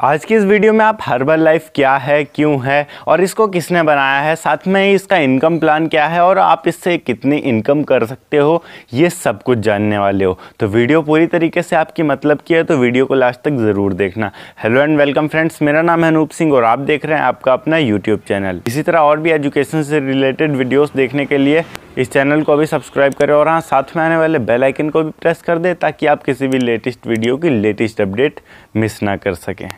आज की इस वीडियो में आप हर्बल लाइफ क्या है, क्यों है और इसको किसने बनाया है, साथ में इसका इनकम प्लान क्या है और आप इससे कितनी इनकम कर सकते हो, ये सब कुछ जानने वाले हो। तो वीडियो पूरी तरीके से आपकी मतलब की है तो वीडियो को लास्ट तक ज़रूर देखना। हेलो एंड वेलकम फ्रेंड्स मेरा नाम है अनूप सिंह और आप देख रहे हैं आपका अपना यूट्यूब चैनल इसी तरह और भी एजुकेशन से रिलेटेड वीडियोज़ देखने के लिए इस चैनल को भी सब्सक्राइब करें और हाँ साथ में आने वाले बेल आइकन को भी प्रेस कर दें ताकि आप किसी भी लेटेस्ट वीडियो की लेटेस्ट अपडेट मिस ना कर सकें।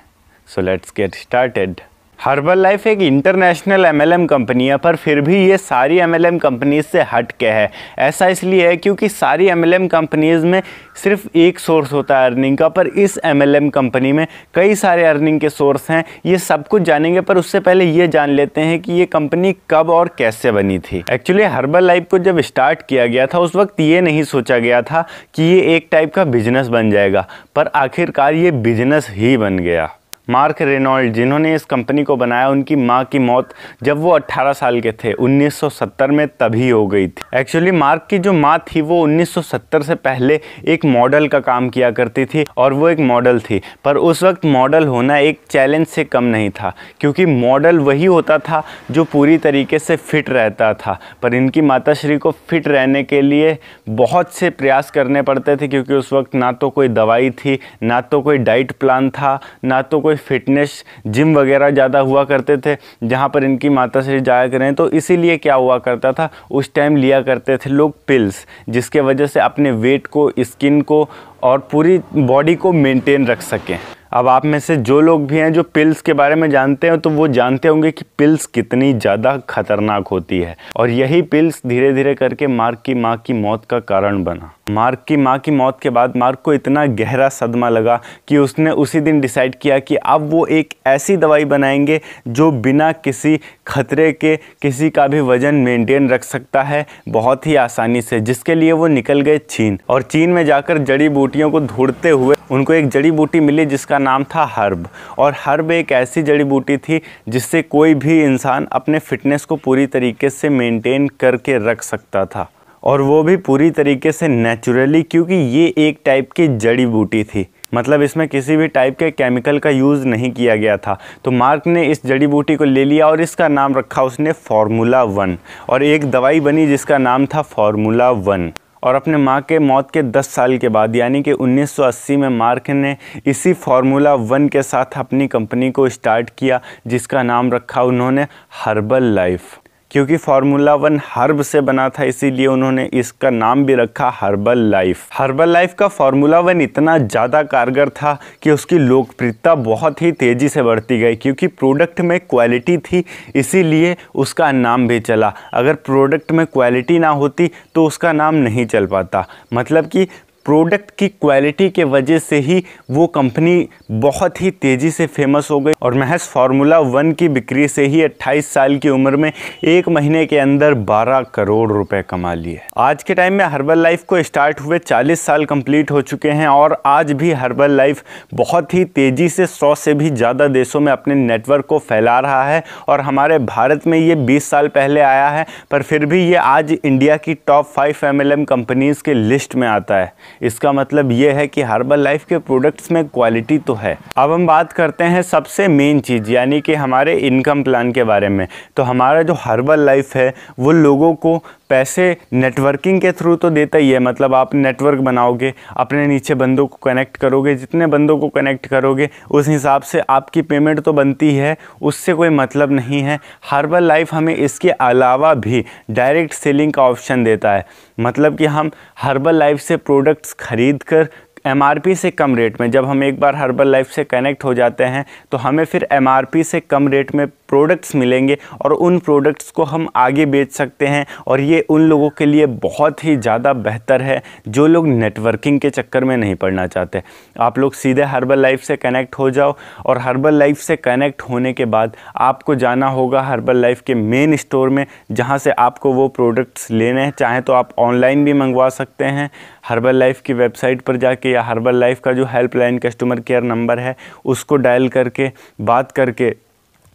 So let's get started Herbalife एक इंटरनेशनल एमएलएम कंपनी है, पर फिर भी ये सारी एमएलएम कंपनीज़ से हट के है। ऐसा इसलिए है क्योंकि सारी एमएलएम कंपनीज़ में सिर्फ़ एक सोर्स होता है अर्निंग का, पर इस एमएलएम कंपनी में कई सारे अर्निंग के सोर्स हैं। ये सब कुछ जानेंगे, पर उससे पहले ये जान लेते हैं कि ये कंपनी कब और कैसे बनी थी। एक्चुअली हर्बल लाइफ को जब स्टार्ट किया गया था, उस वक्त ये नहीं सोचा गया था कि ये एक टाइप का बिज़नेस बन जाएगा, पर आखिरकार ये बिज़नेस ही बन गया। मार्क रेनॉल्ड, जिन्होंने इस कंपनी को बनाया, उनकी माँ की मौत जब वो 18 साल के थे 1970 में तभी हो गई थी। एक्चुअली मार्क की जो माँ थी, वो 1970 से पहले एक मॉडल का काम किया करती थी और वो एक मॉडल थी। पर उस वक्त मॉडल होना एक चैलेंज से कम नहीं था, क्योंकि मॉडल वही होता था जो पूरी तरीके से फिट रहता था। पर इनकी माता श्री को फिट रहने के लिए बहुत से प्रयास करने पड़ते थे, क्योंकि उस वक्त ना तो कोई दवाई थी, ना तो कोई डाइट प्लान था, ना तो कोई फिटनेस जिम वगैरह ज़्यादा हुआ करते थे, जहाँ पर इनकी माता श्री जाया करें तो इसीलिए क्या हुआ करता था, उस टाइम लिया करते थे लोग पिल्स, जिसके वजह से अपने वेट को, स्किन को और पूरी बॉडी को मेंटेन रख सकें। अब आप में से जो लोग भी हैं जो पिल्स के बारे में जानते हैं तो वो जानते होंगे कि पिल्स कितनी ज़्यादा खतरनाक होती है। और यही पिल्स धीरे धीरे करके मार्क की, माँ की मौत का कारण बना। मार्क की माँ की मौत के बाद मार्क को इतना गहरा सदमा लगा कि उसने उसी दिन डिसाइड किया कि अब वो एक ऐसी दवाई बनाएँगे जो बिना किसी खतरे के, किसी का भी वज़न मेंटेन रख सकता है, बहुत ही आसानी से, जिसके लिए वो निकल गए चीन। और चीन में जाकर जड़ी बूटियों को ढूंढते हुए उनको एक जड़ी बूटी मिली जिसका नाम था हर्ब। और हर्ब एक ऐसी जड़ी बूटी थी जिससे कोई भी इंसान अपने फिटनेस को पूरी तरीके से मेंटेन करके रख सकता था। और वो भी पूरी तरीके से नेचुरली क्योंकि ये एक टाइप की जड़ी बूटी थी। मतलब इसमें किसी भी टाइप के केमिकल का यूज़ नहीं किया गया था। तो मार्क ने इस जड़ी बूटी को ले लिया और इसका नाम रखा उसने फार्मूला वन और एक दवाई बनी जिसका नाम था फार्मूला वन और अपने माँ के मौत के 10 साल के बाद, यानी कि 1980 में मार्क ने इसी फार्मूला वन के साथ अपनी कंपनी को स्टार्ट किया, जिसका नाम रखा उन्होंने हर्बल लाइफ क्योंकि फार्मूला वन हर्ब से बना था, इसीलिए उन्होंने इसका नाम भी रखा हर्बल लाइफ। हर्बल लाइफ का फार्मूला वन इतना ज़्यादा कारगर था कि उसकी लोकप्रियता बहुत ही तेज़ी से बढ़ती गई, क्योंकि प्रोडक्ट में क्वालिटी थी, इसीलिए उसका नाम भी चला। अगर प्रोडक्ट में क्वालिटी ना होती तो उसका नाम नहीं चल पाता। मतलब कि प्रोडक्ट की क्वालिटी के वजह से ही वो कंपनी बहुत ही तेज़ी से फ़ेमस हो गई और महज फार्मूला वन की बिक्री से ही 28 साल की उम्र में एक महीने के अंदर 12 करोड़ रुपए कमा लिए आज के टाइम में हर्बल लाइफ को स्टार्ट हुए 40 साल कंप्लीट हो चुके हैं और आज भी हर्बल लाइफ बहुत ही तेज़ी से 100 से भी ज़्यादा देशों में अपने नेटवर्क को फैला रहा है और हमारे भारत में ये बीस साल पहले आया है, पर फिर भी ये आज इंडिया की टॉप फाइव एम कंपनीज़ के लिस्ट में आता है। इसका मतलब ये है कि हर्बल लाइफ के प्रोडक्ट्स में क्वालिटी तो है। अब हम बात करते हैं सबसे मेन चीज़, यानी कि हमारे इनकम प्लान के बारे में। तो हमारा जो हर्बल लाइफ है, वो लोगों को पैसे नेटवर्किंग के थ्रू तो देता ही है। मतलब आप नेटवर्क बनाओगे, अपने नीचे बंदों को कनेक्ट करोगे, जितने बंदों को कनेक्ट करोगे, उस हिसाब से आपकी पेमेंट तो बनती है, उससे कोई मतलब नहीं है। हर्बल लाइफ हमें इसके अलावा भी डायरेक्ट सेलिंग का ऑप्शन देता है। मतलब कि हम हर्बल लाइफ से प्रोडक्ट्स खरीद कर एमआरपी से कम रेट में, जब हम एक बार हर्बल लाइफ से कनेक्ट हो जाते हैं तो हमें फिर एमआरपी से कम रेट में प्रोडक्ट्स मिलेंगे और उन प्रोडक्ट्स को हम आगे बेच सकते हैं और ये उन लोगों के लिए बहुत ही ज़्यादा बेहतर है, जो लोग नेटवर्किंग के चक्कर में नहीं पड़ना चाहते। आप लोग सीधे हर्बल लाइफ से कनेक्ट हो जाओ और हर्बल लाइफ से कनेक्ट होने के बाद आपको जाना होगा हर्बल लाइफ के मेन स्टोर में, जहाँ से आपको वो प्रोडक्ट्स लेने हैं। चाहे तो आप ऑनलाइन भी मंगवा सकते हैं हर्बल लाइफ की वेबसाइट पर जाके या हर्बल लाइफ का जो हेल्पलाइन कस्टमर केयर नंबर है, उसको डायल करके, बात करके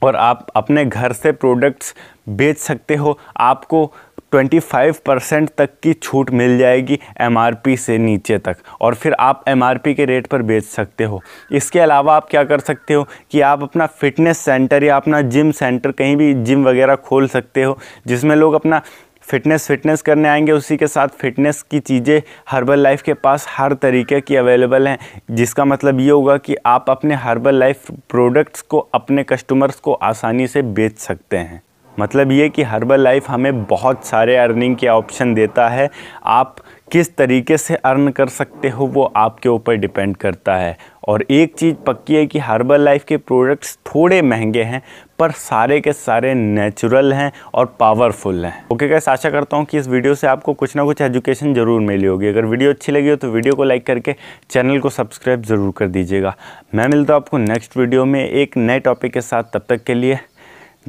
और आप अपने घर से प्रोडक्ट्स बेच सकते हो। आपको 25 परसेंट तक की छूट मिल जाएगी एमआरपी से नीचे तक और फिर आप एमआरपी के रेट पर बेच सकते हो। इसके अलावा आप क्या कर सकते हो कि आप अपना फिटनेस सेंटर या अपना जिम सेंटर कहीं भी जिम वगैरह खोल सकते हो, जिसमें लोग अपना फिटनेस फिटनेस करने आएँगे, उसी के साथ फिटनेस की चीज़ें हर्बल लाइफ के पास हर तरीके की अवेलेबल हैं, जिसका मतलब ये होगा कि आप अपने हर्बल लाइफ प्रोडक्ट्स को अपने कस्टमर्स को आसानी से बेच सकते हैं। मतलब ये कि हर्बल लाइफ हमें बहुत सारे अर्निंग के ऑप्शन देता है। आप किस तरीके से अर्न कर सकते हो वो आपके ऊपर डिपेंड करता है। और एक चीज़ पक्की है कि हर्बल लाइफ के प्रोडक्ट्स थोड़े महँगे हैं, पर सारे के सारे नेचुरल हैं और पावरफुल हैं। ओके गैस आशा करता हूँ कि इस वीडियो से आपको कुछ ना कुछ एजुकेशन ज़रूर मिली होगी। अगर वीडियो अच्छी लगी हो तो वीडियो को लाइक करके चैनल को सब्सक्राइब ज़रूर कर दीजिएगा। मैं मिलता हूँ आपको नेक्स्ट वीडियो में एक नए टॉपिक के साथ। तब तक के लिए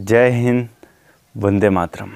जय हिंद, वंदे मातरम।